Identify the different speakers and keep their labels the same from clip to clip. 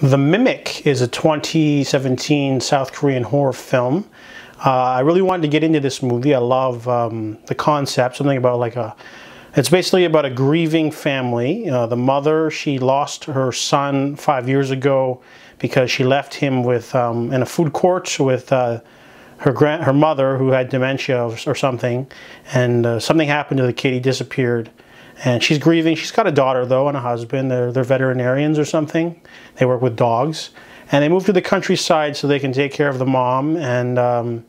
Speaker 1: The Mimic is a 2017 South Korean horror film. Uh, I really wanted to get into this movie. I love um, the concept, something about like a, it's basically about a grieving family. Uh, the mother, she lost her son five years ago because she left him with um, in a food court with uh, her grand, her mother who had dementia or, something, and uh, something happened to the kid. He disappeared and she's grieving. She's got a daughter though and a husband. They're, they're veterinarians or something. They work with dogs, and they move to the countryside so they can take care of the mom. And um,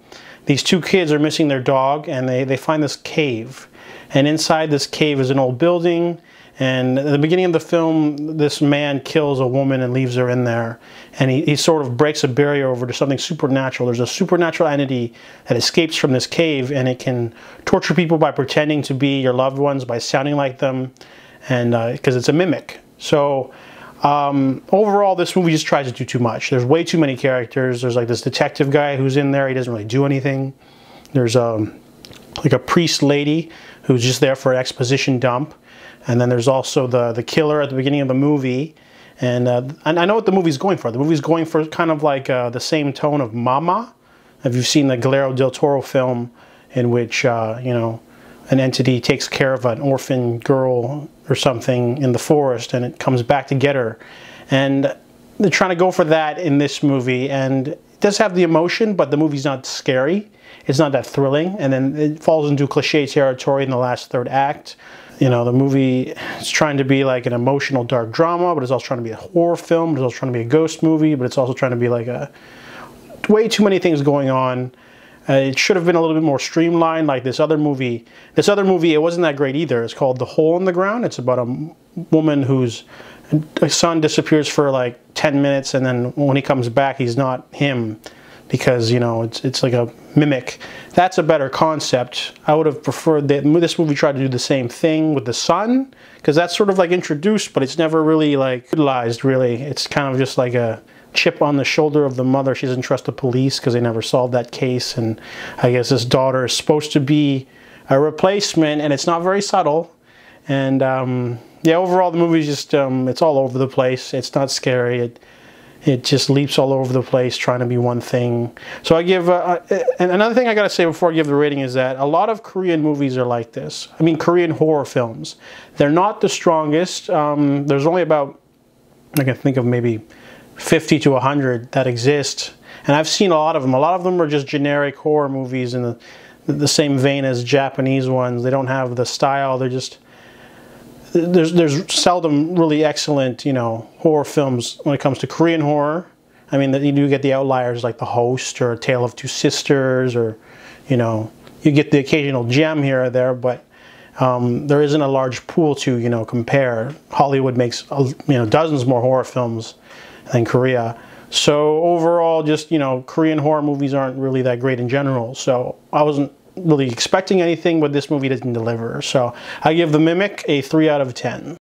Speaker 1: these two kids are missing their dog, and they they find this cave, and inside this cave is an old building and at the beginning of the film, this man kills a woman and leaves her in there. And he, he sort of breaks a barrier over to something supernatural. There's a supernatural entity that escapes from this cave and it can torture people by pretending to be your loved ones, by sounding like them, and because uh, it's a mimic. So um, overall, this movie just tries to do too much. There's way too many characters. There's like this detective guy who's in there. He doesn't really do anything. There's um, like a priest lady who's just there for an exposition dump. And then there's also the, the killer at the beginning of the movie. And, uh, and I know what the movie's going for. The movie's going for kind of like uh, the same tone of Mama. Have you seen the Guillermo del Toro film in which, uh, you know, an entity takes care of an orphan girl or something in the forest and it comes back to get her. And they're trying to go for that in this movie. And it does have the emotion, but the movie's not scary. It's not that thrilling. And then it falls into cliche territory in the last third act you know, the movie is trying to be like an emotional dark drama, but it's also trying to be a horror film, but it's also trying to be a ghost movie, but it's also trying to be like a way too many things going on. Uh, it should have been a little bit more streamlined, like this other movie. This other movie, it wasn't that great either. It's called The Hole in the Ground. It's about a woman whose son disappears for like 10 minutes, and then when he comes back, he's not him because you know it's it's like a mimic. That's a better concept. I would have preferred that this movie tried to do the same thing with the son because that's sort of like introduced, but it's never really like utilized. Really, it's kind of just like a chip on the shoulder of the mother. She doesn't trust the police because they never solved that case, and I guess this daughter is supposed to be a replacement, and it's not very subtle. And um, yeah, overall the movie's just um, it's all over the place. It's not scary. It, it just leaps all over the place trying to be one thing. So I give, uh, uh and another thing I gotta say before I give the rating is that a lot of Korean movies are like this. I mean, Korean horror films. They're not the strongest. Um, there's only about, I can think of maybe 50 to 100 that exist. And I've seen a lot of them. A lot of them are just generic horror movies in the, the same vein as Japanese ones. They don't have the style. They're just, there's there's seldom really excellent you know horror films when it comes to Korean horror. I mean, you do get the outliers like The Host or Tale of Two Sisters, or you know, you get the occasional gem here or there, but um, there isn't a large pool to you know compare. Hollywood makes you know dozens more horror films than Korea. So overall, just you know, Korean horror movies aren't really that great in general. So I wasn't really expecting anything, but this movie didn't deliver. So I give The Mimic a 3 out of 10.